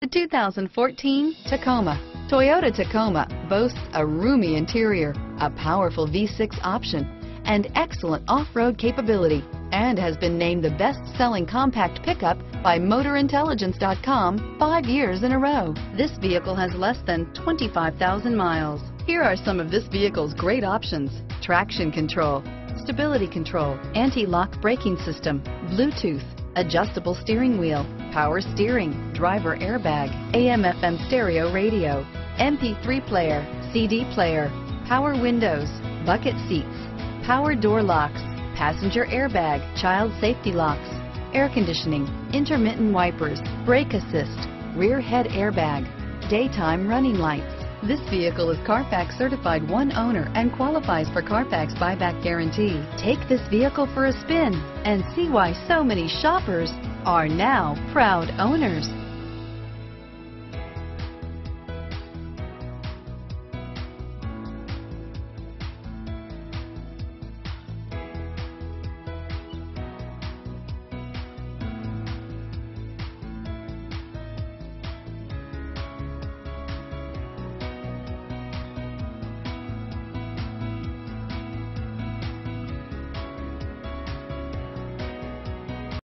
The 2014 Tacoma. Toyota Tacoma boasts a roomy interior, a powerful V6 option, and excellent off-road capability, and has been named the best-selling compact pickup by MotorIntelligence.com five years in a row. This vehicle has less than 25,000 miles. Here are some of this vehicle's great options. Traction control, stability control, anti-lock braking system, Bluetooth, adjustable steering wheel, power steering, driver airbag, AM FM stereo radio, MP3 player, CD player, power windows, bucket seats, power door locks, passenger airbag, child safety locks, air conditioning, intermittent wipers, brake assist, rear head airbag, daytime running lights. This vehicle is Carfax certified one owner and qualifies for Carfax buyback guarantee. Take this vehicle for a spin and see why so many shoppers are now proud owners.